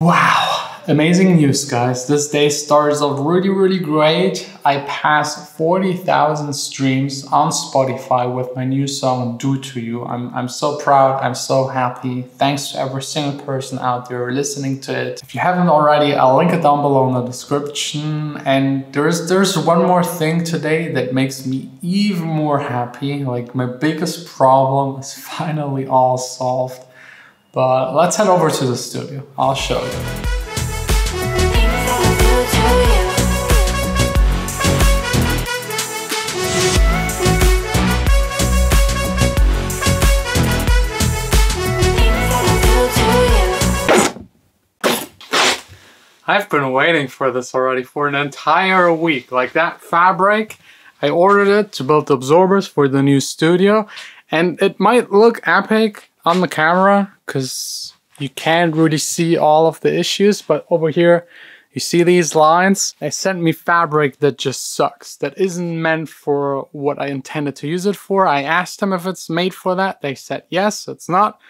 Wow, amazing news guys. This day starts off really, really great. I passed 40,000 streams on Spotify with my new song, Do To You. I'm, I'm so proud, I'm so happy. Thanks to every single person out there listening to it. If you haven't already, I'll link it down below in the description. And there's, there's one more thing today that makes me even more happy. Like my biggest problem is finally all solved. But let's head over to the studio. I'll show you. I've been waiting for this already for an entire week. Like that fabric, I ordered it to build absorbers for the new studio. And it might look epic on the camera because you can't really see all of the issues, but over here, you see these lines? They sent me fabric that just sucks, that isn't meant for what I intended to use it for. I asked them if it's made for that. They said yes, it's not.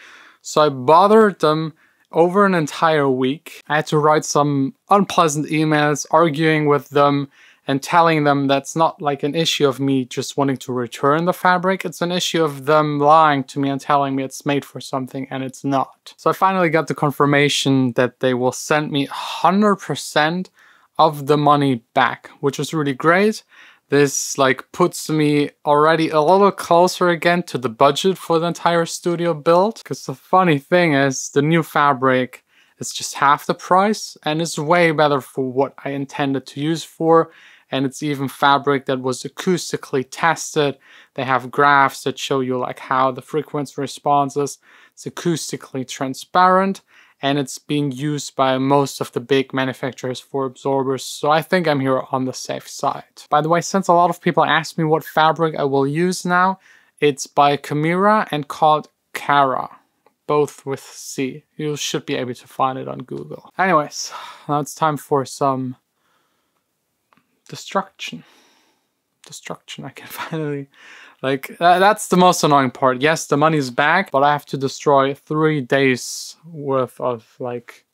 So I bothered them over an entire week. I had to write some unpleasant emails arguing with them and telling them that's not like an issue of me just wanting to return the fabric. It's an issue of them lying to me and telling me it's made for something and it's not. So I finally got the confirmation that they will send me 100% of the money back, which is really great. This like puts me already a little closer again to the budget for the entire studio build. Because the funny thing is the new fabric is just half the price and it's way better for what I intended to use for and it's even fabric that was acoustically tested. They have graphs that show you like how the frequency responses. It's acoustically transparent and it's being used by most of the big manufacturers for absorbers, so I think I'm here on the safe side. By the way, since a lot of people ask me what fabric I will use now, it's by Camira and called Cara both with C. You should be able to find it on Google. Anyways, now it's time for some destruction. Destruction, I can finally... Like, that's the most annoying part. Yes, the money's back, but I have to destroy three days worth of, like,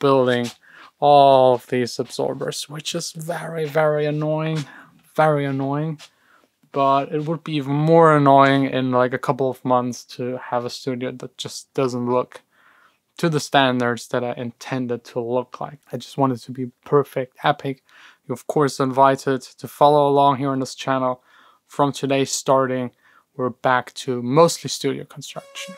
building all of these absorbers, which is very, very annoying. Very annoying. But it would be even more annoying in, like, a couple of months to have a studio that just doesn't look to the standards that I intended to look like. I just wanted to be perfect, epic, you're of course invited to follow along here on this channel. From today starting, we're back to mostly studio construction.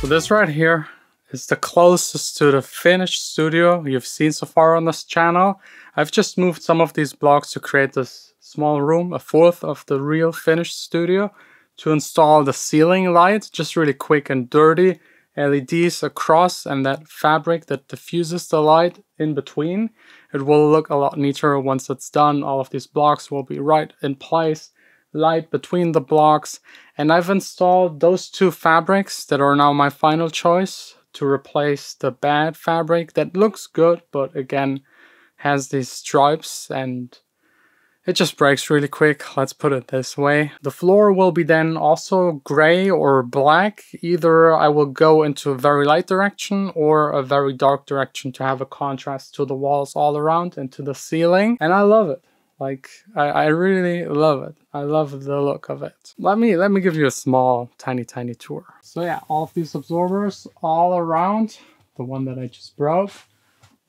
So this right here is the closest to the finished studio you've seen so far on this channel. I've just moved some of these blocks to create this small room, a fourth of the real finished studio, to install the ceiling light, just really quick and dirty. LEDs across and that fabric that diffuses the light in between. It will look a lot neater once it's done. All of these blocks will be right in place, light between the blocks. And I've installed those two fabrics that are now my final choice to replace the bad fabric that looks good, but again, has these stripes and it just breaks really quick, let's put it this way. The floor will be then also gray or black. Either I will go into a very light direction or a very dark direction to have a contrast to the walls all around and to the ceiling. And I love it. Like, I, I really love it. I love the look of it. Let me, let me give you a small, tiny, tiny tour. So yeah, all of these absorbers all around. The one that I just broke.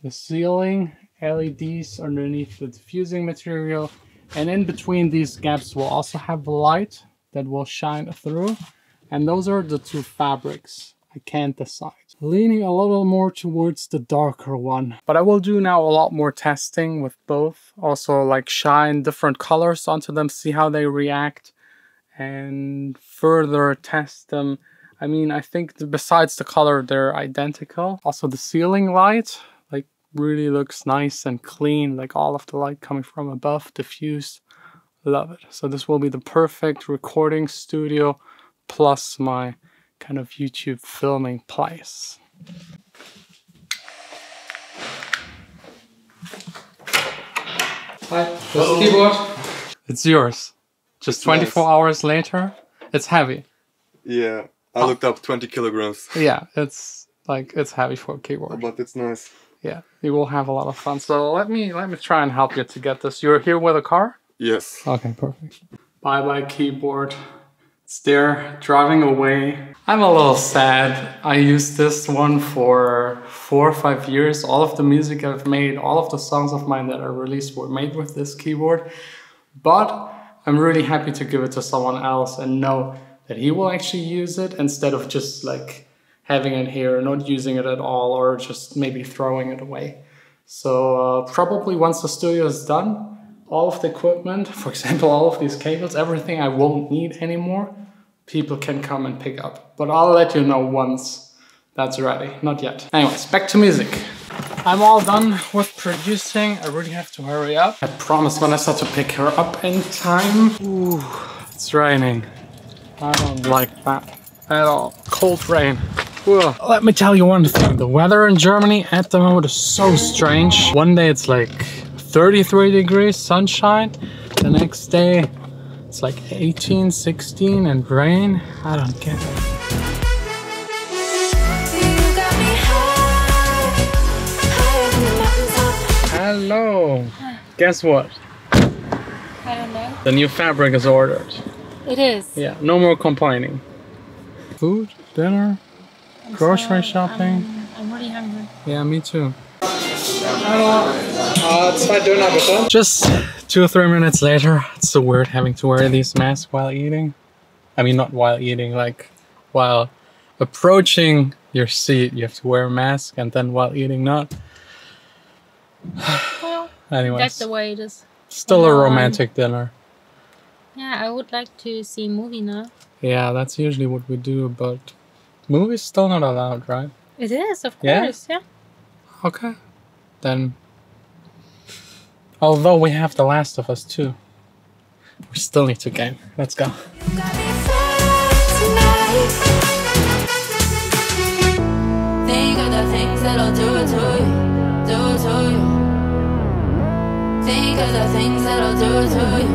The ceiling LEDs underneath the diffusing material. And in between these gaps we'll also have light that will shine through. And those are the two fabrics. I can't decide. Leaning a little more towards the darker one. But I will do now a lot more testing with both. Also like shine different colors onto them, see how they react. And further test them. I mean, I think besides the color, they're identical. Also the ceiling light, really looks nice and clean, like all of the light coming from above, diffused. Love it. So this will be the perfect recording studio plus my kind of YouTube filming place. Hi, this keyboard. It's yours. Just 24 nice. hours later, it's heavy. Yeah. I looked up 20 kilograms, Yeah, it's like it's heavy for a keyboard. but it's nice. Yeah, you will have a lot of fun. So let me let me try and help you to get this. You're here with a car? Yes. Okay, perfect. Bye bye keyboard. It's there, driving away. I'm a little sad. I used this one for four or five years. All of the music I've made, all of the songs of mine that are released were made with this keyboard. But I'm really happy to give it to someone else and know that he will actually use it instead of just like having it here, not using it at all, or just maybe throwing it away. So uh, probably once the studio is done, all of the equipment, for example, all of these cables, everything I won't need anymore, people can come and pick up. But I'll let you know once that's ready, not yet. Anyways, back to music. I'm all done with producing. I really have to hurry up. I promised Vanessa to pick her up in time. Ooh, it's raining. I don't like that at all. Cold rain. Ugh. Let me tell you one thing. The weather in Germany at the moment is so strange. One day it's like 33 degrees sunshine. The next day it's like 18, 16 and rain. I don't get it. You got me high, higher than the mountaintop. Hello. Guess what? I don't know. The new fabric is ordered. It is. Yeah, no more complaining. Food, dinner, grocery shopping. I'm, I'm really hungry. Yeah, me too. Just two or three minutes later, it's so weird having to wear these masks while eating. I mean, not while eating, like while approaching your seat, you have to wear a mask, and then while eating, not. Well, Anyways, that's the way it is. still a now on. Um, romantic dinner. Yeah, I would like to see movie now. Yeah, that's usually what we do, but movies still not allowed, right? It is, of Yeah? course. Yeah. Okay. Then. Although we have The Last of Us too, we still need to game. Let's go. Got me fly tonight. Think of the things that'll do it to you, do it to you. Think of the things that'll do it to you,